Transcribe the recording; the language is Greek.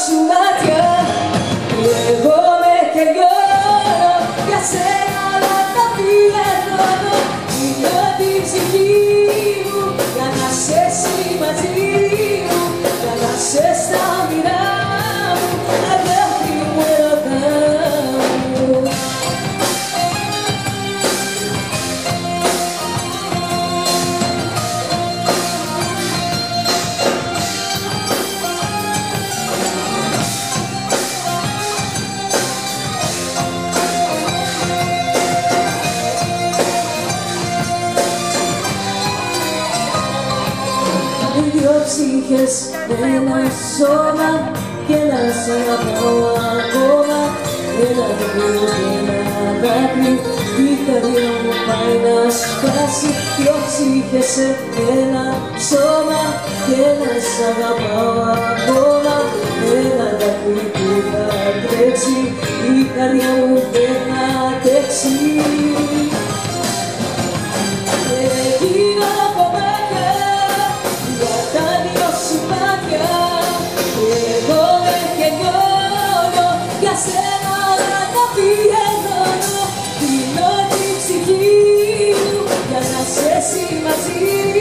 σου μάτια. Εγώ με τελειώνω για σένα όλα τα πηγαίνω Είναι την ψυχή μου για να σε ψυχές, ένα σώμα και ένα σ' αγαπάω ακόμα Ένα δάκρυ και ένα δάκρυ η καρδιά μου πάει να σκάσει Δυο ψυχές σε ένα σώμα και ένα σ' αγαπάω ακόμα. Ένα δάκρυ που θα τρέξει η καρδιά μου δεν θα αντέξει Την τη ψυχή για να σε μαζί